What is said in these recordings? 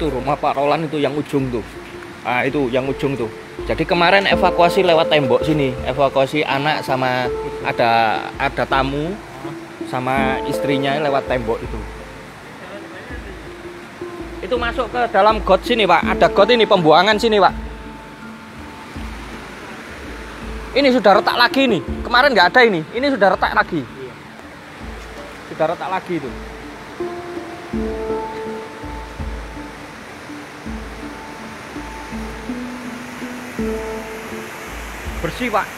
itu rumah Pak Roland itu yang ujung tuh. Ah itu yang ujung tuh. Jadi kemarin evakuasi lewat tembok sini evakuasi anak sama ada ada tamu sama istrinya lewat tembok itu. Itu masuk ke dalam got sini pak. Ada got ini pembuangan sini pak. Ini sudah retak lagi nih. Kemarin nggak ada ini. Ini sudah retak lagi. Sudah retak lagi itu bersih pak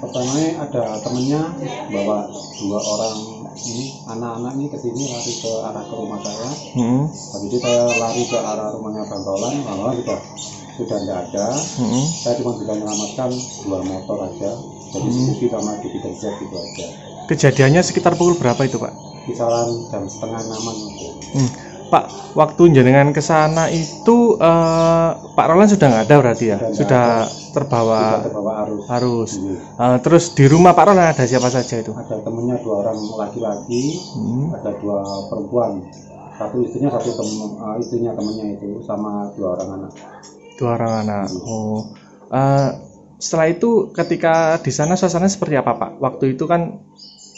Ya, pertama ada temennya bawa dua orang ini anak-anak ini ke sini lari ke arah ke rumah saya. hmm. Habis itu saya lari ke arah rumahnya Bang Roland sudah sudah tidak ada. Hmm. Saya cuma bisa menyelamatkan dua motor aja, jadi Suzuki sama Jupiter Z itu aja. Kejadiannya sekitar pukul berapa itu Pak? Kisaran jam setengah enaman itu. Hmm. Pak, waktu jenengan ke sana itu eh, Pak Roland sudah nggak ada berarti ya? Sudah Sudah Sudah terbawa terbawa arus. arus. Iya. Eh, terus di rumah Pak Roland ada siapa saja itu? Ada temennya dua orang laki-laki, Hmm. ada dua perempuan. Satu istrinya, satu tem eh, istrinya temennya itu sama dua orang anak. Dua orang anak. Oh. Eh, setelah itu ketika di sana suasana seperti apa Pak? Waktu itu kan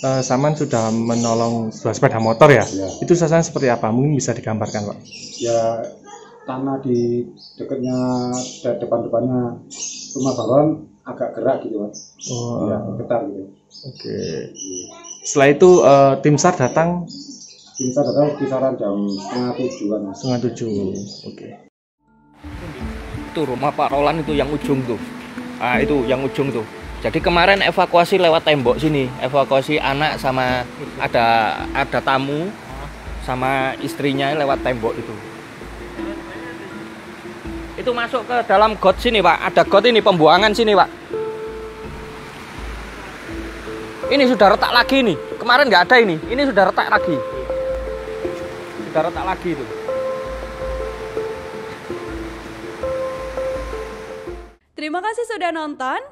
eh, Saman sudah menolong sebuah sepeda motor ya? Ya. Itu suasana seperti apa? Mungkin bisa digambarkan Pak? ya tanah di dekatnya depan-depannya rumah bangun agak gerak gitu mas Oh, ya getar gitu Oke. Setelah itu eh, tim SAR datang kita datang kisaran jam setengah tujuan setengah tujuh. Oke. itu rumah Pak Roland itu yang ujung tuh ah itu yang ujung tuh jadi kemarin evakuasi lewat tembok sini evakuasi anak sama ada ada tamu sama istrinya lewat tembok itu. Itu masuk ke dalam got sini pak. Ada got ini pembuangan sini pak. Ini sudah retak lagi nih kemarin nggak ada ini. Ini sudah retak lagi. Sudah retak lagi itu. Terima kasih sudah nonton.